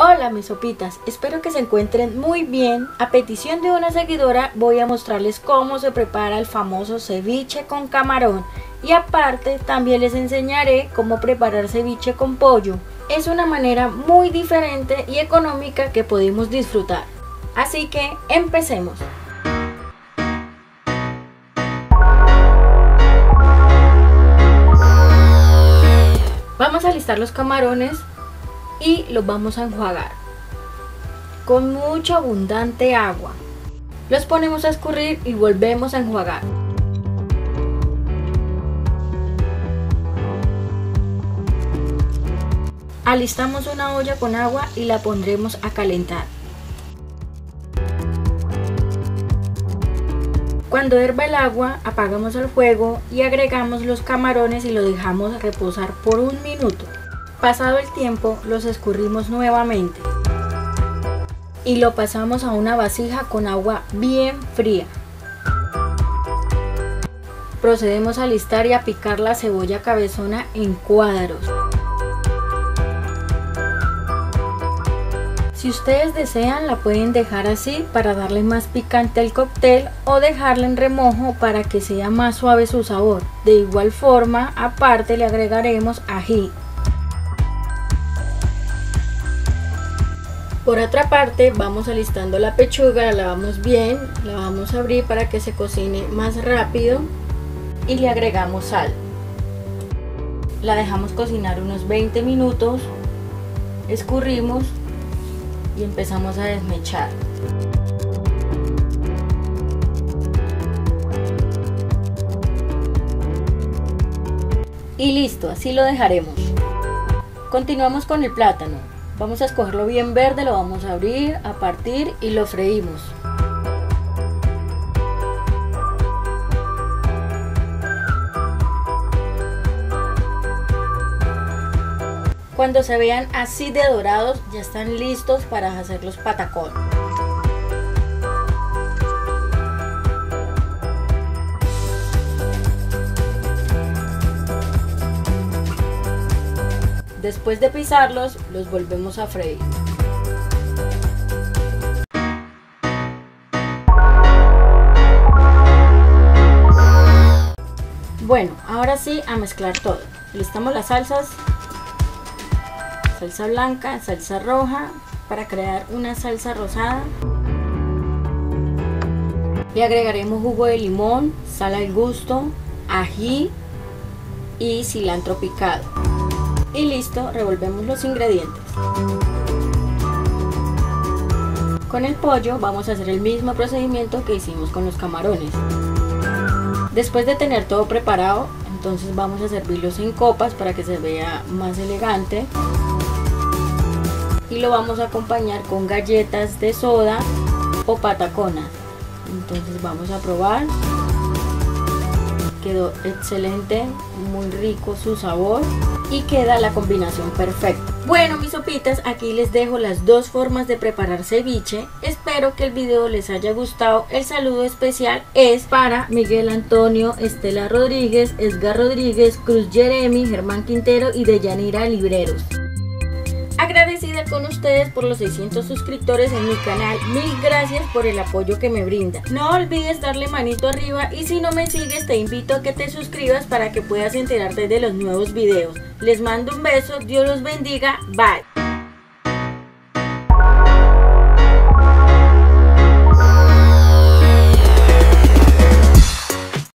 Hola mis sopitas, espero que se encuentren muy bien. A petición de una seguidora voy a mostrarles cómo se prepara el famoso ceviche con camarón y aparte también les enseñaré cómo preparar ceviche con pollo. Es una manera muy diferente y económica que podemos disfrutar. Así que empecemos. Vamos a listar los camarones y los vamos a enjuagar con mucha abundante agua. Los ponemos a escurrir y volvemos a enjuagar. Alistamos una olla con agua y la pondremos a calentar. Cuando herba el agua, apagamos el fuego y agregamos los camarones y lo dejamos reposar por un minuto. Pasado el tiempo, los escurrimos nuevamente y lo pasamos a una vasija con agua bien fría. Procedemos a listar y a picar la cebolla cabezona en cuadros. Si ustedes desean la pueden dejar así para darle más picante al cóctel o dejarla en remojo para que sea más suave su sabor. De igual forma, aparte le agregaremos ají Por otra parte vamos alistando la pechuga, la lavamos bien, la vamos a abrir para que se cocine más rápido y le agregamos sal. La dejamos cocinar unos 20 minutos, escurrimos y empezamos a desmechar. Y listo, así lo dejaremos. Continuamos con el plátano. Vamos a escogerlo bien verde, lo vamos a abrir, a partir y lo freímos. Cuando se vean así de dorados, ya están listos para hacer los patacones. Después de pisarlos, los volvemos a freír. Bueno, ahora sí a mezclar todo. Listamos las salsas. Salsa blanca, salsa roja, para crear una salsa rosada. Le agregaremos jugo de limón, sal al gusto, ají y cilantro picado y listo, revolvemos los ingredientes. Con el pollo vamos a hacer el mismo procedimiento que hicimos con los camarones. Después de tener todo preparado, entonces vamos a servirlos en copas para que se vea más elegante. Y lo vamos a acompañar con galletas de soda o pataconas. Entonces vamos a probar. Quedó excelente, muy rico su sabor y queda la combinación perfecta. Bueno mis sopitas, aquí les dejo las dos formas de preparar ceviche. Espero que el video les haya gustado. El saludo especial es para Miguel Antonio, Estela Rodríguez, Edgar Rodríguez, Cruz Jeremy, Germán Quintero y Deyanira Libreros. Con ustedes por los 600 suscriptores en mi canal. Mil gracias por el apoyo que me brinda. No olvides darle manito arriba y si no me sigues te invito a que te suscribas para que puedas enterarte de los nuevos videos. Les mando un beso, Dios los bendiga, bye.